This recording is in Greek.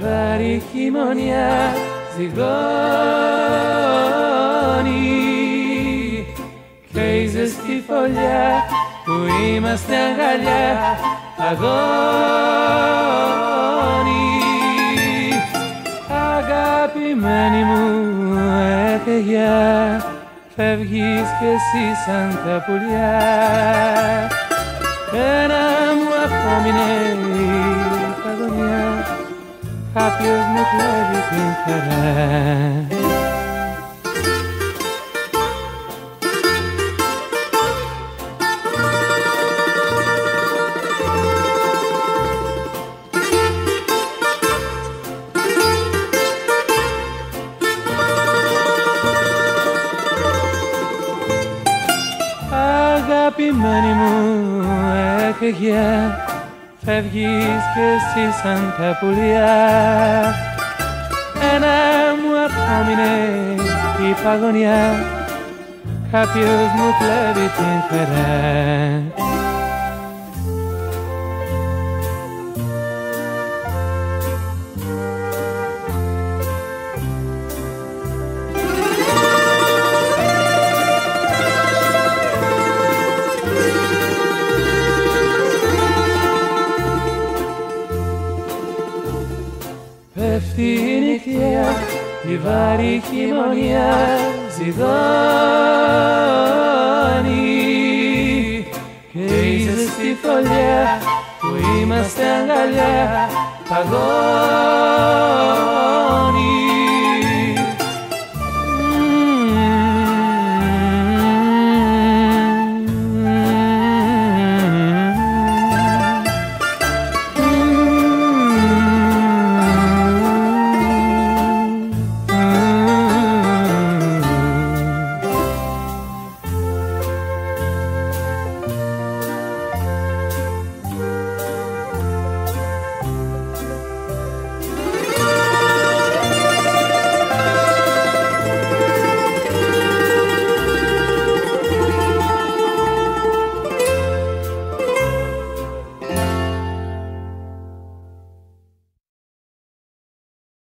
βαρύ χειμωνιά ζυγώνει. Και η ζεστή φωλιά που είμαστε αγκαλιά αγώνει. Αγαπημένη μου έφεγια φεύγεις κι εσύ σαν τα πουλιά. Ένα μου απόμεινε η παγωνιά κάποιος μου κλέβει την χαρά. Αγαπημένη μου έφυγε φεύγεις κι εσύ σαν τα πουλιά ένα μου απόμεινε η παγωνιά. Κάποιος μου κλέβει την χαρά Πέφτει η νυχτιά, η βαρύ χειμωνιά ζυγώνει και η ζεστή φωλιά που είμαστε αγκαλιά παγώνει